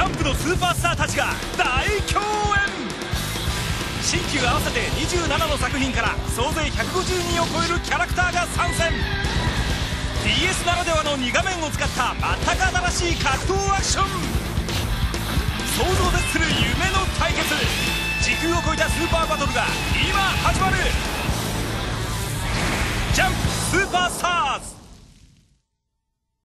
ャンプのスーパースターたちが大共演。新旧合わせて27の作品から総勢150人を超えるキャラクターが参戦。DS ならではの2画面を使った全く新しい格闘アクション。想像絶する夢の対決。時空を超えたスーパーバトルが今始まる。ジャンプ